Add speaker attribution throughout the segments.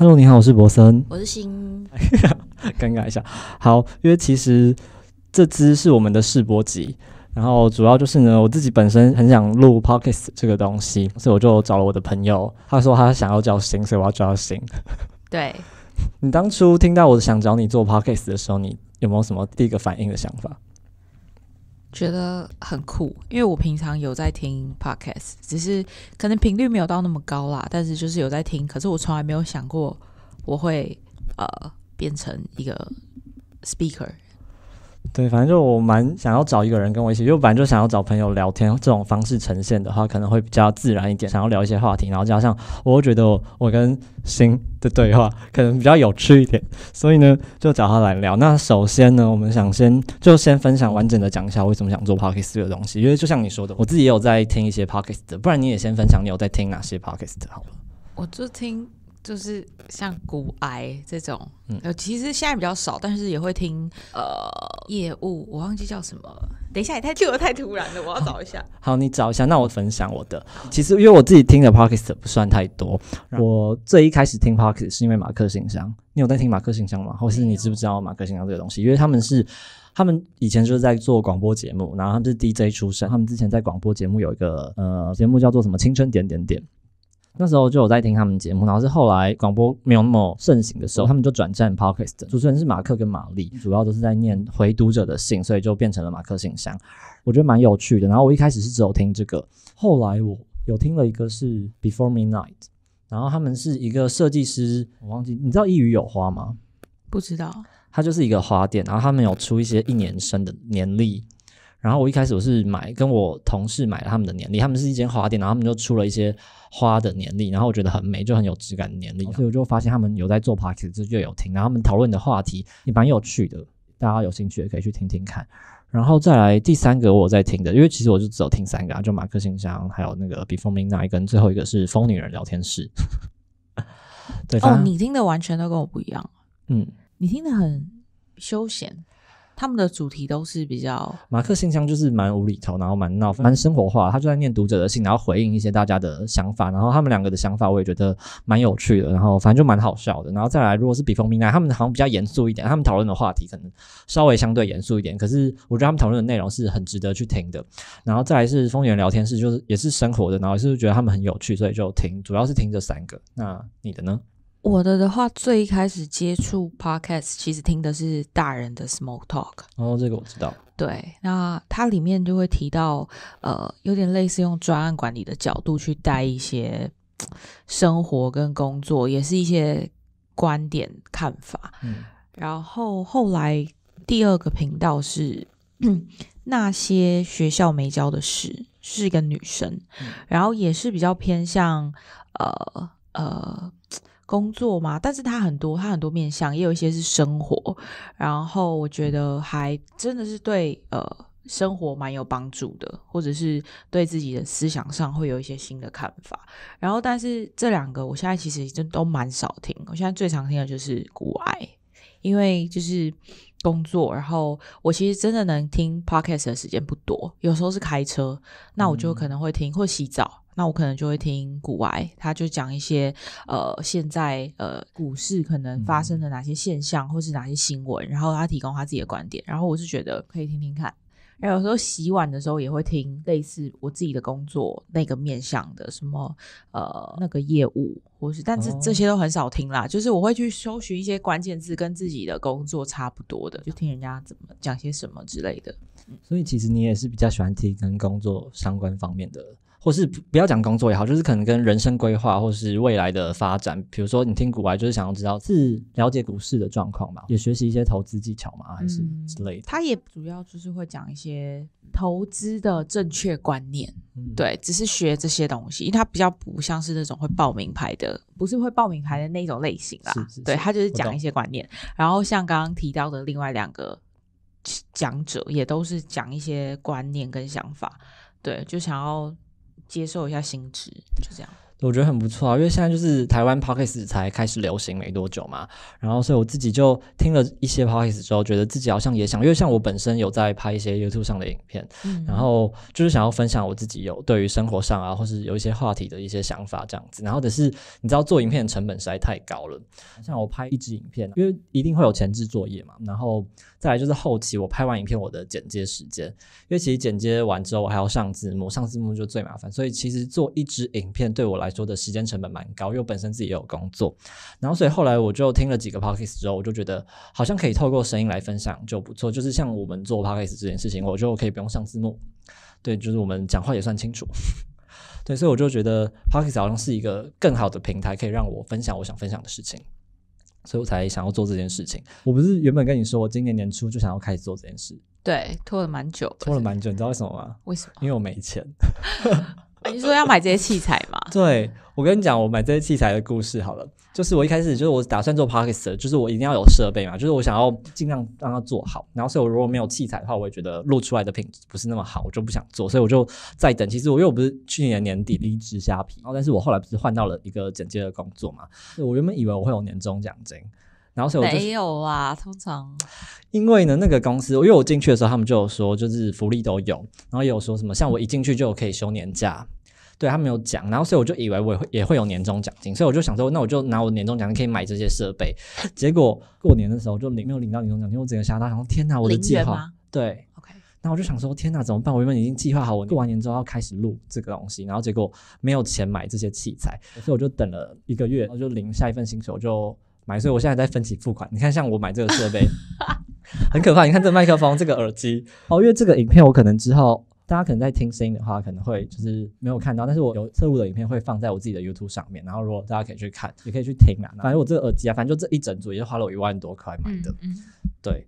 Speaker 1: Hello，你好，我是博森。
Speaker 2: 我是新，
Speaker 1: 尴尬一下，好，因为其实这支是我们的试播集，然后主要就是呢，我自己本身很想录 p o c k e t 这个东西，所以我就找了我的朋友，他说他想要叫新，所以我要叫新。
Speaker 2: 对，
Speaker 1: 你当初听到我想找你做 p o c k e t 的时候，你有没有什么第一个反应的想法？
Speaker 2: 觉得很酷，因为我平常有在听 podcast，只是可能频率没有到那么高啦，但是就是有在听，可是我从来没有想过我会呃变成一个 speaker。
Speaker 1: 对，反正就我蛮想要找一个人跟我一起，因为我本来就想要找朋友聊天，这种方式呈现的话，可能会比较自然一点。想要聊一些话题，然后加上我会觉得我跟新的对话可能比较有趣一点，所以呢就找他来聊。那首先呢，我们想先就先分享完整的讲一下为什么想做 podcast 的东西，因为就像你说的，我自己也有在听一些 podcast，不然你也先分享你有在听哪些 podcast 好了。
Speaker 2: 我就听就是像骨癌这种，
Speaker 1: 嗯
Speaker 2: 呃，其实现在比较少，但是也会听呃业务，我忘记叫什么了。等一下，也太 Q 的太突然了，我要找一下。
Speaker 1: 好，你找一下。那我分享我的。其实因为我自己听的 podcast 不算太多，我最一开始听 podcast 是因为马克信箱。你有在听马克信箱吗？或是你知不知道马克信箱这个东西？因为他们是他们以前就是在做广播节目，然后他们是 DJ 出身。他们之前在广播节目有一个呃节目叫做什么青春点点点。那时候就有在听他们节目，然后是后来广播没有那么盛行的时候，他们就转战 podcast。主持人是马克跟玛丽，主要都是在念回读者的信，所以就变成了马克信箱。我觉得蛮有趣的。然后我一开始是只有听这个，后来我有听了一个是 Before Midnight，然后他们是一个设计师，我忘记你知道一语有花吗？
Speaker 2: 不知道，
Speaker 1: 它就是一个花店，然后他们有出一些一年生的年历。然后我一开始我是买跟我同事买了他们的年历，他们是一间花店，然后他们就出了一些花的年历，然后我觉得很美，就很有质感的年历，所以我就发现他们有在做 p o d c a s t 就有听，然后他们讨论的话题也蛮有趣的，大家有兴趣也可以去听听看。然后再来第三个我在听的，因为其实我就只有听三个啊，就马克信箱，还有那个 Before Midnight，跟最后一个是疯女人聊天室。对，
Speaker 2: 哦，你听的完全都跟我不一样，
Speaker 1: 嗯，
Speaker 2: 你听的很休闲，他们的主题都是比较
Speaker 1: 马克信箱就是蛮无厘头，然后蛮闹，蛮生活化。他就在念读者的信，然后回应一些大家的想法。然后他们两个的想法，我也觉得蛮有趣的。然后反正就蛮好笑的。然后再来，如果是比风明奈，他们好像比较严肃一点，他们讨论的话题可能稍微相对严肃一点。可是我觉得他们讨论的内容是很值得去听的。然后再来是风源聊天室，就是也是生活的，然后也是觉得他们很有趣，所以就听，主要是听这三个。那你的呢？
Speaker 2: 我的的话，最一开始接触 podcast，其实听的是大人的 small talk。
Speaker 1: 哦，这个我知道。
Speaker 2: 对，那它里面就会提到，呃，有点类似用专案管理的角度去带一些生活跟工作，也是一些观点看法。
Speaker 1: 嗯，
Speaker 2: 然后后来第二个频道是那些学校没教的事，是一个女生，
Speaker 1: 嗯
Speaker 2: 然后也是比较偏向呃呃工作嘛，但是它很多它很多面向，也有一些是生活，然后我觉得还真的是对呃。生活蛮有帮助的，或者是对自己的思想上会有一些新的看法。然后，但是这两个我现在其实真都蛮少听。我现在最常听的就是古爱，因为就是工作，然后我其实真的能听 podcast 的时间不多，有时候是开车，那我就可能会听，或洗澡，那我可能就会听古外，他就讲一些呃现在呃股市可能发生的哪些现象，或是哪些新闻，然后他提供他自己的观点，然后我是觉得可以听听看。然后有时候洗碗的时候也会听类似我自己的工作那个面向的什么呃那个业务，或是但这
Speaker 1: 哦
Speaker 2: 这些都很少听啦。就是我会去搜寻一些关键字跟自己的工作差不多的，就听人家怎么讲些什么之类的。
Speaker 1: 所以其实你也是比较喜欢听跟工作相关方面的，或是不不要讲工作也好，就是可能跟人生规划或是未来的发展，比如说你听股外，就是想要知道是了解股市的状况嘛，也学习一些投资技巧嘛，还是
Speaker 2: 嗯
Speaker 1: 之类的。
Speaker 2: 他也主要就是会讲一些投资的正确观念，
Speaker 1: 嗯，
Speaker 2: 对，只是学这些东西，因为他比较不像是那种会报名牌的，不是会报名牌的那种类型啦。对
Speaker 1: 是是是
Speaker 2: 他就是讲一些观念，然后像刚刚提到的另外两个讲者，也都是讲一些观念跟想法，对，就想要接受一下新知，就这样。
Speaker 1: 我觉得很不错啊，因为现在就是台湾 podcast 才开始流行没多久嘛，然后所以我自己就听了一些 podcast 之后，觉得自己好像也想，因为像我本身有在拍一些 YouTube 上的影片，
Speaker 2: 嗯
Speaker 1: 然后就是想要分享我自己有对于生活上啊，或是有一些话题的一些想法这样子。然后的是，你知道做影片的成本实在太高了，像我拍一支影片，因为一定会有前置作业嘛，然后再来就是后期我拍完影片我的剪接时间，因为其实剪接完之后我还要上字幕，上字幕就最麻烦，所以其实做一支影片对我来说的时间成本蛮高，因为我本身自己也有工作，然后所以后来我就听了几个 podcast 之后，我就觉得好像可以透过声音来分享就不错，就是像我们做 podcast 这件事情，我就可以不用上字幕，对，就是我们讲话也算清楚。对，所以我就觉得 Podcast 好像是一个更好的平台，可以让我分享我想分享的事情，所以我才想要做这件事情。我不是原本跟你说，我今年年初就想要开始做这件事，
Speaker 2: 对，拖了蛮久，
Speaker 1: 拖了蛮久，你知道为什么吗？
Speaker 2: 为什么？
Speaker 1: 因为我没钱。
Speaker 2: 你说要买这些器材吗？
Speaker 1: 对我跟你讲，我买这些器材的故事好了，就是我一开始就是我打算做 podcast，就是我一定要有设备嘛，就是我想要尽量让它做好。然后，所以我如果没有器材的话，我也觉得录出来的品质不是那么好，我就不想做，所以我就在等。其实我因为我不是去年年底离职虾皮，然后但是我后来不是换到了一个剪接的工作嘛，我原本以为我会有年终奖金。然后所以我就
Speaker 2: 没有啊，通常
Speaker 1: 因为呢，那个公司，因为我进去的时候，他们就有说，就是福利都有，然后也有说什么，像我一进去就有可以休年假，对他们有讲，然后所以我就以为我也会也会有年终奖金，所以我就想说，那我就拿我的年终奖金可以买这些设备。结果过年的时候就领没有领到年终奖金，我整个吓到，然后天哪，我的
Speaker 2: 零
Speaker 1: 计划对。
Speaker 2: OK，
Speaker 1: 然后我就想说，天哪，怎么办？我原本已经计划好，我过完年之后要开始录这个东西，然后结果没有钱买这些器材，所以我就等了一个月，然后就领下一份薪水，我就买。所以我现在在分期付款。你看，像我买这个设备，很可怕。你看这个麦克风、这个耳机哦，因为这个影片我可能之后大家可能在听声音的话，可能会就是没有看到，但是我有侧录的影片会放在我自己的 YouTube 上面，然后如果大家可以去看，也可以去听啊。反正我这个耳机啊，反正就这一整组也就花了我一万多块买的，
Speaker 2: 嗯，
Speaker 1: 对。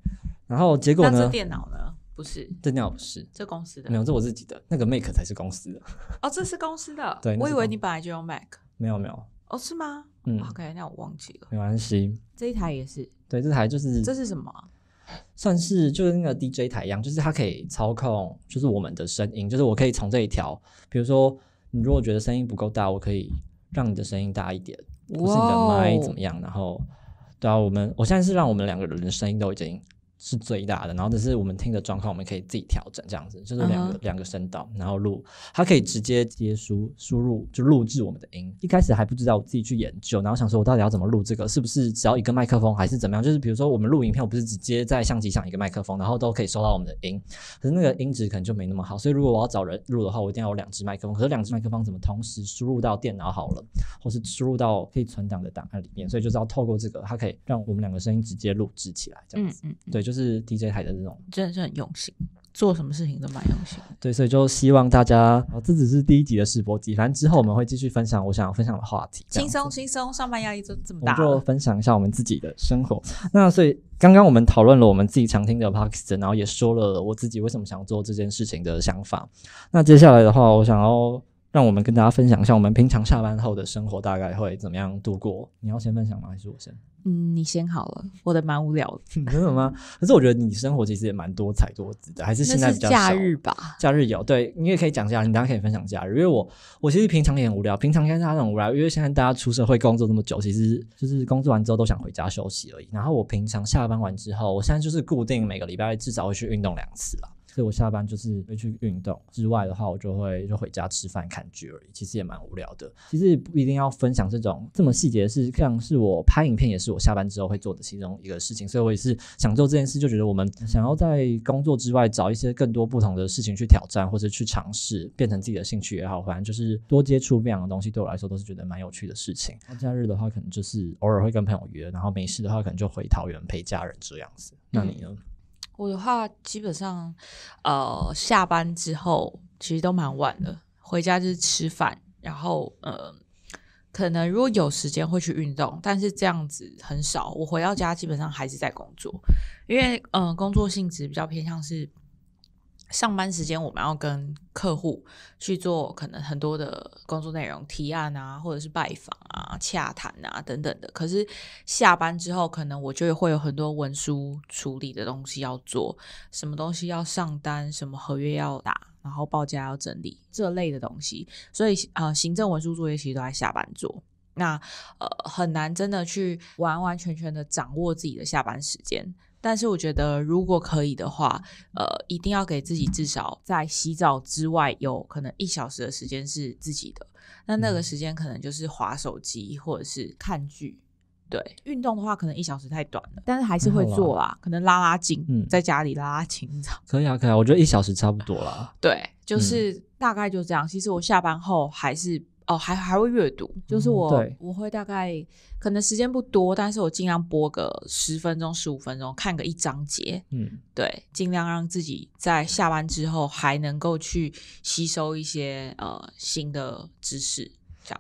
Speaker 1: 然后结果呢？
Speaker 2: 电脑呢？不是，
Speaker 1: 这电脑不是。
Speaker 2: 这公司的
Speaker 1: 没有，这我自己的，那个 Make 才是公司的。
Speaker 2: 哦，这是公司的。
Speaker 1: 对
Speaker 2: 我以为你本来就用 Mac。
Speaker 1: 没有没有，
Speaker 2: 哦，是吗？
Speaker 1: 嗯
Speaker 2: ，OK，那我忘记了。
Speaker 1: 没关系。
Speaker 2: 这一台也是，
Speaker 1: 对，这台就是
Speaker 2: 这是什么啊？
Speaker 1: 算是就跟那个 DJ 台一样，就是它可以操控，就是我们的声音，就是我可以从这一条，比如说你如果觉得声音不够大，我可以让你的声音大一点，或是你的麦怎么样，然后对啊，我们我现在是让我们两个人的声音都已经是最大的，然后这是我们听的状况，我们可以自己调整，这样子就是两个、两个声道，然后录，它可以直接接输输入就录制我们的音。一开始还不知道，我自己去研究，然后想说我到底要怎么录这个，是不是只要一个麦克风，还是怎么样？就是比如说我们录影片，我不是直接在相机上一个麦克风，然后都可以收到我们的音，可是那个音质可能就没那么好。所以如果我要找人录的话，我一定要有两只麦克风。可是两只麦克风怎么同时输入到电脑好了，或是输入到可以存档的档案里面？所以就是要透过这个，它可以让我们两个声音直接录制起来，这样子。
Speaker 2: 嗯嗯，嗯，
Speaker 1: 对，就是 DJ 台的这种。
Speaker 2: 真的是很用心，做什么事情都蛮用心。
Speaker 1: 对，所以就希望大家，哦这只是第一集的试播集，反正之后我们会继续分享我想要分享的话题，
Speaker 2: 轻松轻松，上班压力就这么
Speaker 1: 我们就。分享一下我们自己的生活。那所以刚刚我们讨论了我们自己常听的 podcast，然后也说了我自己为什么想做这件事情的想法。那接下来的话，我想要让我们跟大家分享一下我们平常下班后的生活大概会怎么样度过。你要先分享吗？还是我先？
Speaker 2: 嗯，你先好了，我的蛮无聊的。
Speaker 1: 真的吗？可是我觉得你生活其实也蛮多彩多姿的，还是现在比较少
Speaker 2: 假日吧？
Speaker 1: 假日有，对你也可以讲一下，你大家可以分享假日，因为我我其实平常也很无聊，平常现在大家很无聊，因为现在大家出社会工作这么久，其实就是工作完之后都想回家休息而已。然后我平常下班完之后，我现在就是固定每个礼拜至少会去运动两次啦。所以我下班就是会去运动，之外的话，我就会就回家吃饭看剧而已，其实也蛮无聊的。其实不一定要分享这种这么细节的事，像是我拍影片也是我下班之后会做的其中一个事情，所以我也是想做这件事，就觉得我们想要在工作之外找一些更多不同的事情去挑战或者去尝试，变成自己的兴趣也好，反正就是多接触不一样的东西，对我来说都是觉得蛮有趣的事情。那假日的话，可能就是偶尔会跟朋友约，然后没事的话，可能就回桃园陪家人这样子。那你呢？
Speaker 2: 我的话，基本上，呃，下班之后其实都蛮晚的，回家就是吃饭，然后呃，可能如果有时间会去运动，但是这样子很少。我回到家基本上还是在工作，因为嗯、呃工作性质比较偏向是上班时间我们要跟客户去做可能很多的工作内容，提案啊，或者是拜访啊、洽谈啊等等的。可是下班之后，可能我就会有很多文书处理的东西要做，什么东西要上单，什么合约要打，然后报价要整理这类的东西，所以呃，行政文书作业其实都在下班做。那呃很难真的去完完全全的掌握自己的下班时间，但是我觉得如果可以的话，呃，一定要给自己至少在洗澡之外有可能一小时的时间是自己的，那那个时间可能就是划手机或者是看剧。对，运动的话可能一小时太短了，但是还是会做啦，可能拉拉筋，在家里拉拉筋，
Speaker 1: 可以啊，可以啊，我觉得一小时差不多啦。
Speaker 2: 对，就是大概就这样。其实我下班后还是。哦，还还会阅读，就是我我会大概可能时间不多，但是我尽量播个十分钟、十五分钟，看个一章节。嗯，对，尽量让自己在下班之后还能够去吸收一些呃新的知识。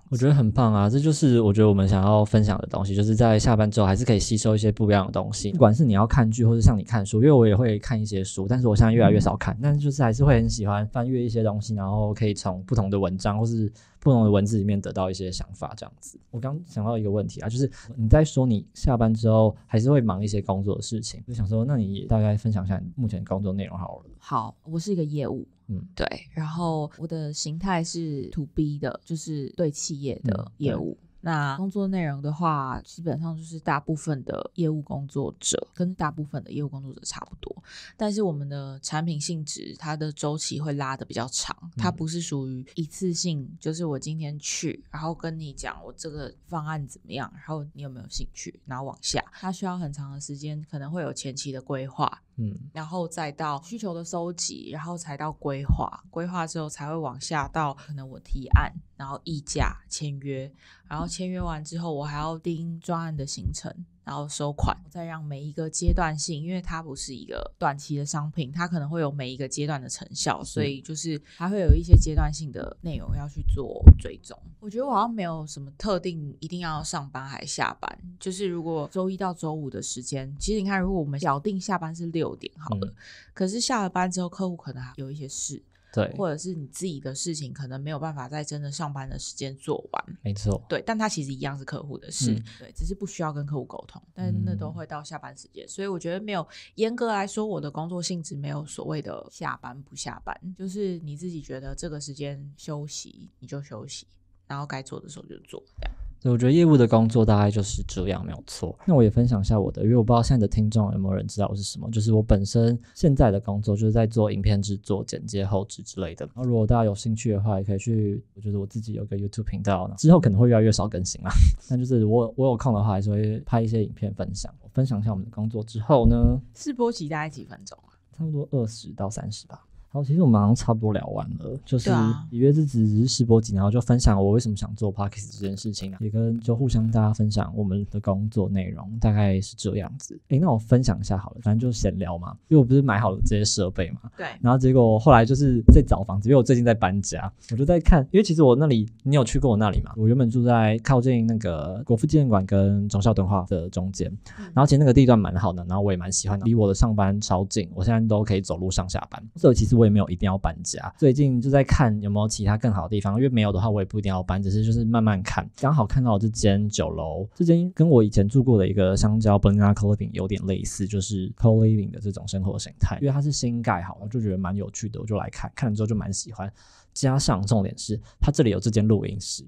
Speaker 1: 我觉得很棒啊！这就是我觉得我们想要分享的东西，就是在下班之后还是可以吸收一些不一样的东西。不管是你要看剧，或者像你看书，因为我也会看一些书，但是我现在越来越少看，但是就是还是会很喜欢翻阅一些东西，然后可以从不同的文章或是不同的文字里面得到一些想法。这样子，我刚想到一个问题啊，就是你在说你下班之后还是会忙一些工作的事情，就想说，那你也大概分享一下你目前工作内容好了。
Speaker 2: 好，我是一个业务。嗯，对，然后我的形态是 to B 的，就是对企业的业务。那工作内容的话，基本上就是大部分的业务工作者跟大部分的业务工作者差不多，但是我们的产品性质它的周期会拉的比较长，它不是属于一次性，就是我今天去，然后跟你讲我这个方案怎么样，然后你有没有兴趣，然后往下，它需要很长的时间，可能会有前期的规划，嗯，然后再到需求的收集，然后才到规划，规划之后才会往下到可能我提案。然后议价签约，然后签约完之后，我还要盯专案的行程，然后收款，再让每一个阶段性，因为它不是一个短期的商品，它可能会有每一个阶段的成效，所以就是还会有一些阶段性的内容要去做追踪。我觉得我好像没有什么特定一定要上班还下班，就是如果周一到周五的时间，其实你看，如果我们小定下班是六点好了，可是下了班之后，客户可能还有一些事。
Speaker 1: 对，
Speaker 2: 或者是你自己的事情，可能没有办法在真的上班的时间做完。
Speaker 1: 没错，
Speaker 2: 对，但它其实一样是客户的事，对，只是不需要跟客户沟通，但那都会到下班时间，所以我觉得没有严格来说，我的工作性质没有所谓的下班不下班，就是你自己觉得这个时间休息你就休息，然后该做的时候就做，这样。
Speaker 1: 我觉得业务的工作大概就是这样，没有错。那我也分享一下我的，因为我不知道现在的听众有没有人知道我是什么。就是我本身现在的工作就是在做影片制作、剪接、后置之类的。然后如果大家有兴趣的话，也可以去。我觉得我自己有个 YouTube 频道，之后可能会越来越少更新啦。但就是我我有空的话，还是会拍一些影片分享。分享一下我们的工作之后呢，
Speaker 2: 试播期大概几分钟啊？
Speaker 1: 差不多二十到三十吧。好，其实我们好像差不多聊完了，就是以约这只是试播集，然后就分享我为什么想做 podcast 这件事情啊，也跟就互相大家分享我们的工作内容，大概是这样子。诶，那我分享一下好了，反正就闲聊嘛，因为我不是买好了这些设备嘛，
Speaker 2: 对。
Speaker 1: 然后结果后来就是在找房子，因为我最近在搬家，我就在看，因为其实我那里，你有去过我那里嘛？我原本住在靠近那个国父纪念馆跟忠孝敦化的中间，然后其实那个地段蛮好的，然后我也蛮喜欢，离我的上班超近，我现在都可以走路上下班，所以其实我也没有一定要搬。家最近就在看有没有其他更好的地方，因为没有的话我也不一定要搬，只是就是慢慢看。刚好看到这间酒楼，这间跟我以前住过的一个香蕉 banana c o living 有点类似，就是 co living 的这种生活形态。因为它是新盖好，我就觉得蛮有趣的，我就来看看了之后就蛮喜欢。加上重点是它这里有这间录音室，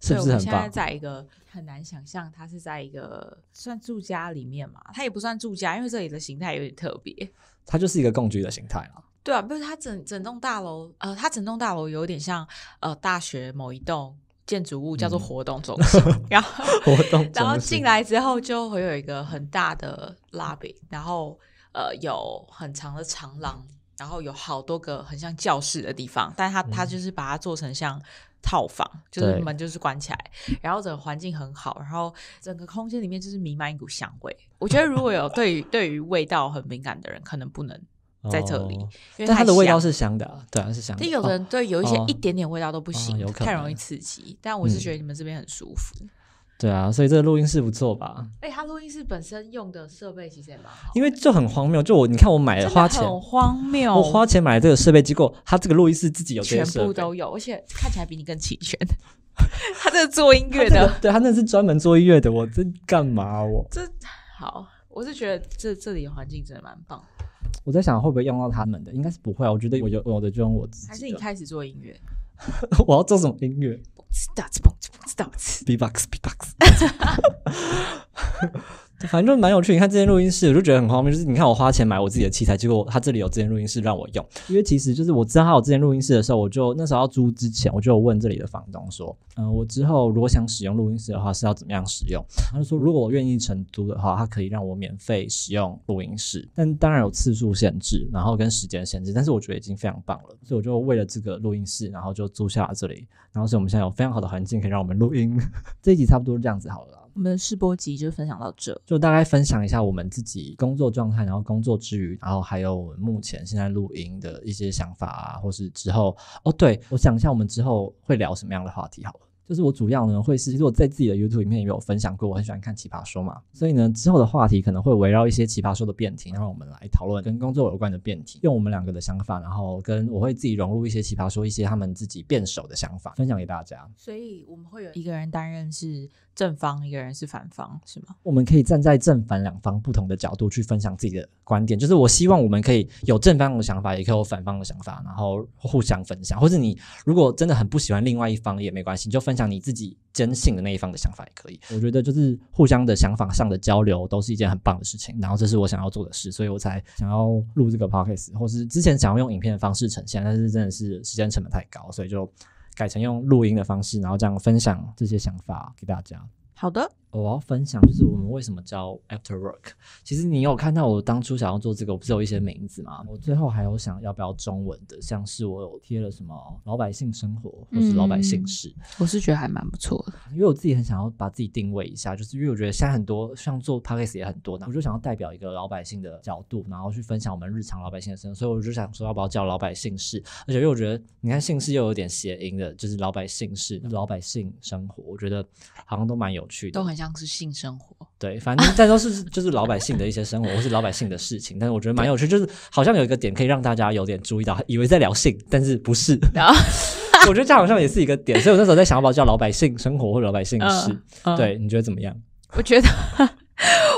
Speaker 1: 是不是很棒？现
Speaker 2: 在在一个很难想象，它是在一个算住家里面嘛？它也不算住家，因为这里的形态有点特别。
Speaker 1: 它就是一个共居的形态啊。
Speaker 2: 对啊，不是它整整栋大楼，呃，它整栋大楼有点像呃大学某一栋建筑物，叫做活动中心。然后
Speaker 1: 活动，
Speaker 2: 然后进来之后就会有一个很大的 lobby，然后呃有很长的长廊，然后有好多个很像教室的地方，但它它就是把它做成像套房，就是门就是关起来，然后整个环境很好，然后整个空间里面就是弥漫一股香味。我觉得如果有对于对于味道很敏感的人，可能不能。在这里，因为
Speaker 1: 它的味道是香的，对啊，是香。
Speaker 2: 但有的人对有一些一点点味道都不行，太容易刺激。但我是觉得你们这边很舒服。
Speaker 1: 对啊，所以这个录音室不错吧？
Speaker 2: 哎，他录音室本身用的设备其实也蛮好。
Speaker 1: 因为就很荒谬，就我你看我买了花钱，
Speaker 2: 很荒谬。
Speaker 1: 我花钱买这个设备，结果他这个录音室自己有
Speaker 2: 全部都有，而且看起来比你更齐全。他这个做音乐的，
Speaker 1: 对他那是专门做音乐的。我这干嘛？我
Speaker 2: 这好，我是觉得这这里的环境真的蛮棒。
Speaker 1: 我在想会不会用到他们的，应该是不会啊。我觉得我有我的就用我自己。
Speaker 2: 还是你开始做音乐？
Speaker 1: 我要做什么音乐
Speaker 2: ？Starts, starts,
Speaker 1: B-box, B-box。反正就蛮有趣。你看这间录音室，我就觉得很荒谬。就是你看我花钱买我自己的器材，结果他这里有这间录音室让我用。因为其实就是我知道他有这间录音室的时候，我就那时候要租之前，我就有问这里的房东说：“嗯，我之后如果想使用录音室的话，是要怎么样使用？”他就说：“如果我愿意承租的话，他可以让我免费使用录音室，但当然有次数限制，然后跟时间限制。但是我觉得已经非常棒了，所以我就为了这个录音室，然后就租下了这里。然后所以我们现在有非常好的环境可以让我们录音。这一集差不多这样子好了。”
Speaker 2: 我们的试播集就分享到这，
Speaker 1: 就大概分享一下我们自己工作状态，然后工作之余，然后还有我们目前现在录音的一些想法啊，或是之后哦，对我想一下，我们之后会聊什么样的话题好了。就是我主要呢会是，其实我在自己的 YouTube 里面也有分享过，我很喜欢看奇葩说嘛，所以呢之后的话题可能会围绕一些奇葩说的辩题，然后我们来讨论跟工作有关的辩题，用我们两个的想法，然后跟我会自己融入一些奇葩说一些他们自己辩手的想法，分享给大家。
Speaker 2: 所以我们会有一个人担任是正方，一个人是反方，是吗？
Speaker 1: 我们可以站在正反两方不同的角度去分享自己的观点，就是我希望我们可以有正方的想法，也可以有反方的想法，然后互相分享，或者你如果真的很不喜欢另外一方也没关系，你就分享你自己。坚信的那一方的想法也可以，我觉得就是互相的想法上的交流都是一件很棒的事情。然后这是我想要做的事，所以我才想要录这个 podcast，或是之前想要用影片的方式呈现，但是真的是时间成本太高，所以就改成用录音的方式，然后这样分享这些想法给大家。
Speaker 2: 好的。
Speaker 1: 我要分享就是我们为什么叫 After Work。其实你有看到我当初想要做这个，我不是有一些名字吗？我最后还有想要不要中文的，像是我有贴了什么老百姓生活或是老百姓事，
Speaker 2: 我是觉得还蛮不错的。
Speaker 1: 因为我自己很想要把自己定位一下，就是因为我觉得现在很多像做 Podcast 也很多，我就想要代表一个老百姓的角度，然后去分享我们日常老百姓的生活，所以我就想说要不要叫老百姓事？而且因为我觉得你看姓氏又有点谐音的，就是老百姓事、老百姓生活，我觉得好像都蛮有趣的，
Speaker 2: 都很像是性生活。
Speaker 1: 对，反正但都是就是老百姓的一些生活，或是老百姓的事情。但是我觉得蛮有趣，就是好像有一个点可以让大家有点注意到，以为在聊性，但是不是。我觉得这好像也是一个点，所以我那时候在想要不要叫老百姓生活或者老百姓事。对，你觉得怎么样？
Speaker 2: 我觉得。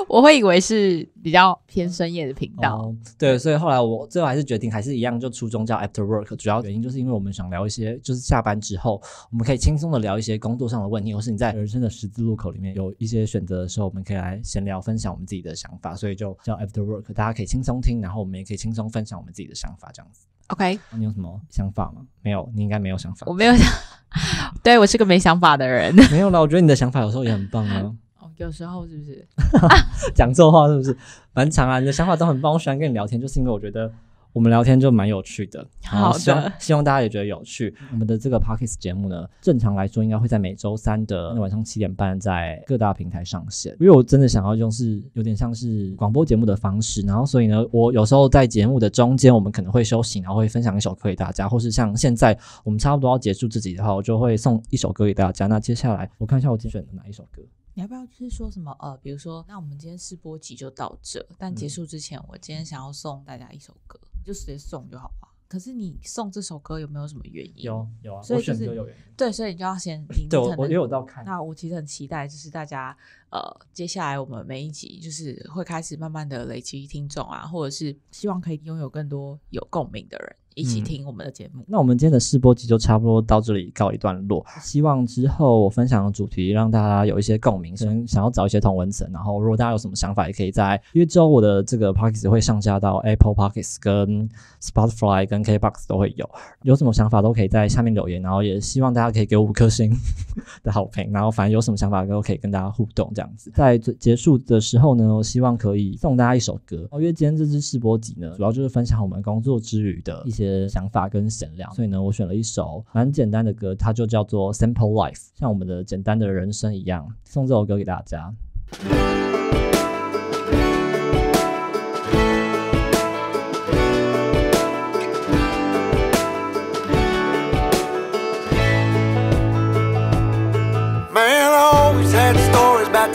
Speaker 2: 我会以为是比较偏深夜的频道，
Speaker 1: 对，所以后来我最后还是决定还是一样，就初衷叫 After Work。主要原因就是因为我们想聊一些，就是下班之后我们可以轻松的聊一些工作上的问题，或是你在人生的十字路口里面有一些选择的时候，我们可以来闲聊，分享我们自己的想法，所以就叫 After Work，大家可以轻松听，然后我们也可以轻松分享我们自己的想法，这样子。
Speaker 2: OK，
Speaker 1: 你有什么想法吗？没有，你应该没有想法。
Speaker 2: 我没有想，对我是个没想法的人。
Speaker 1: 没有啦，我觉得你的想法有时候也很棒啊。
Speaker 2: 有时候是不是
Speaker 1: 讲错话？是不是蛮长啊？你的想法都很棒，我喜欢跟你聊天，就是因为我觉得我们聊天就蛮有趣的。
Speaker 2: 好
Speaker 1: 的，希望大家也觉得有趣。我们的这个 Pockets 节目呢，正常来说应该会在每周三的晚上七点半在各大平台上线。因为我真的想要用是有点像是广播节目的方式，然后所以呢，我有时候在节目的中间，我们可能会休息，然后会分享一首歌给大家，或是像现在我们差不多要结束自己的话，我就会送一首歌给大家。那接下来我看一下我精选的哪一首歌。
Speaker 2: 你要不要就是说什么？呃，比如说，那我们今天试播集就到这，但结束之前，我今天想要送大家一首歌，就直接送就好了。可是你送这首歌有没有什么原因？
Speaker 1: 有有啊，所以就是
Speaker 2: 对，所以你就要先
Speaker 1: 对我我有到看。
Speaker 2: 那我其实很期待，就是大家呃，接下来我们每一集就是会开始慢慢的累积听众啊，或者是希望可以拥有更多有共鸣的人。一起听我们的节目。
Speaker 1: 那我们今天的试播集就差不多到这里告一段落。希望之后我分享的主题让大家有一些共鸣，想想要找一些同文层。然后如果大家有什么想法，也可以在因为之后我的这个 Pockets 会上架到 Apple Pockets 跟 Spotify 跟 KBox 都会有。有什么想法都可以在下面留言。然后也希望大家可以给我五颗星 的好评。然后反正有什么想法都可以跟大家互动这样子。在结束的时候呢，我希望可以送大家一首歌。因为今天这支试播集呢，主要就是分享我们工作之余的一些。想法跟闲聊，所以呢，我选了一首蛮简单的歌，它就叫做《Simple Life》，像我们的简单的人生一样，送这首歌给大家。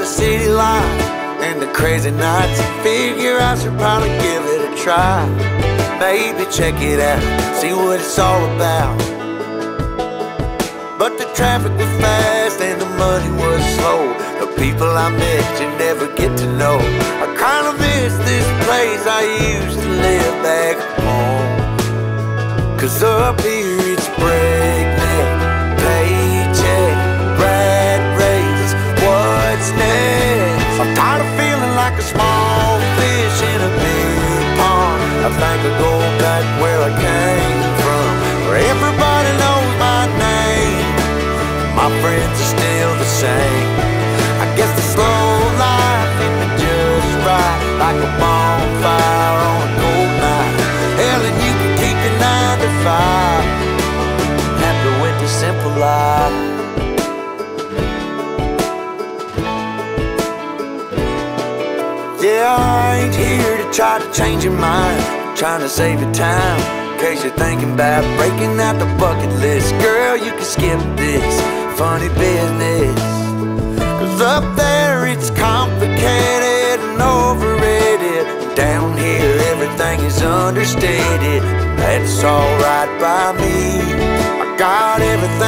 Speaker 1: the city line and the crazy nights. Figure I should probably give it a try. Maybe check it out, see what it's all about. But the traffic was fast and the money was slow. The
Speaker 3: people I met you never get to know. I kinda miss this place I used to live back home. Cause up here it's break. like a small fish in a big pond. I think I'll go back where I came from, where everybody knows my name. My friends are still the same. mind, trying to save your time. In case you're thinking about breaking out the bucket list, girl, you can skip this funny business. Cause up there it's complicated and overrated. Down here everything is understated. That's alright by me. I got everything.